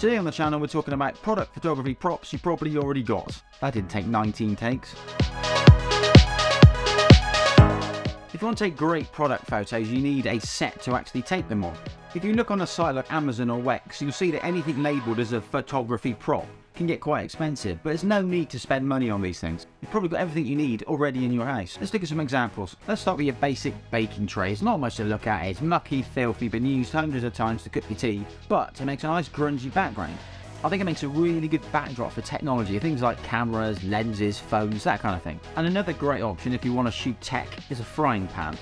Today on the channel we're talking about product photography props you probably already got. That didn't take 19 takes. If you want to take great product photos, you need a set to actually take them on. If you look on a site like Amazon or Wex, you'll see that anything labelled as a photography prop can get quite expensive, but there's no need to spend money on these things. You've probably got everything you need already in your house. Let's look at some examples. Let's start with your basic baking tray. It's not much to look at, it's mucky, filthy, been used hundreds of times to cook your tea, but it makes a nice grungy background. I think it makes a really good backdrop for technology, things like cameras, lenses, phones, that kind of thing. And another great option if you want to shoot tech is a frying pan.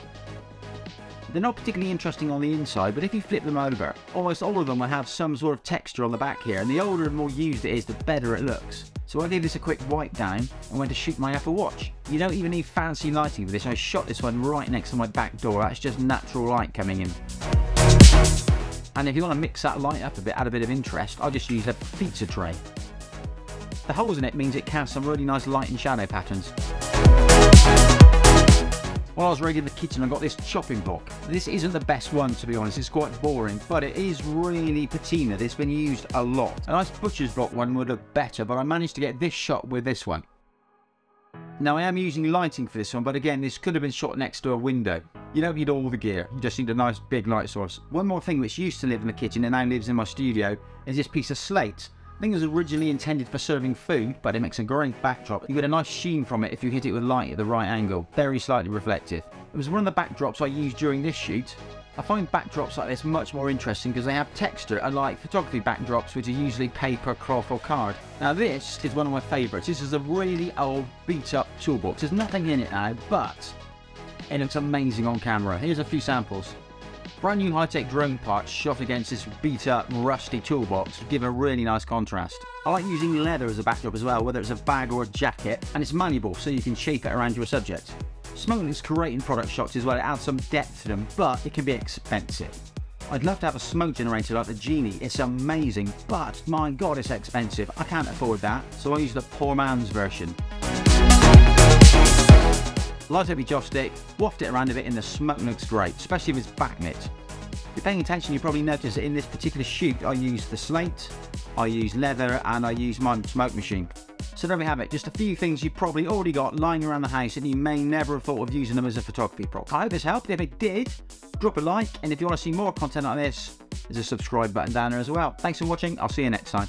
They're not particularly interesting on the inside, but if you flip them over, almost all of them will have some sort of texture on the back here, and the older and more used it is, the better it looks. So I gave this a quick wipe down and went to shoot my Apple Watch. You don't even need fancy lighting for this, I shot this one right next to my back door, that's just natural light coming in. And if you want to mix that light up a bit, add a bit of interest, I'll just use a pizza tray. The holes in it means it casts some really nice light and shadow patterns. While I was raiding the kitchen, I got this chopping block. This isn't the best one, to be honest. It's quite boring, but it is really patina. It's been used a lot. A nice butcher's block one would look better, but I managed to get this shot with this one. Now I am using lighting for this one, but again, this could have been shot next to a window. You don't need all the gear, you just need a nice big light source. One more thing which used to live in the kitchen and now lives in my studio is this piece of slate. I think it was originally intended for serving food, but it makes a great backdrop. You get a nice sheen from it if you hit it with light at the right angle. Very slightly reflective. It was one of the backdrops I used during this shoot. I find backdrops like this much more interesting because they have texture, unlike photography backdrops which are usually paper, cloth or card. Now this is one of my favourites. This is a really old beat up toolbox. There's nothing in it now, but it looks amazing on camera. Here's a few samples. Brand new high-tech drone parts shot against this beat up rusty toolbox give a really nice contrast. I like using leather as a backdrop as well, whether it's a bag or a jacket, and it's malleable so you can shape it around your subject. Smoke looks great in product shots as well, it adds some depth to them, but it can be expensive. I'd love to have a smoke generator like the Genie, it's amazing, but my god it's expensive, I can't afford that, so I use the poor man's version. Light up your joss stick, waft it around a bit and the smoke looks great, especially if it's backlit. If you're paying attention you probably noticed that in this particular shoot I used the slate, I used leather and I used my smoke machine. So there we have it, just a few things you probably already got lying around the house and you may never have thought of using them as a photography prop. I hope this helped, if it did, drop a like and if you want to see more content like this, there's a subscribe button down there as well. Thanks for watching, I'll see you next time.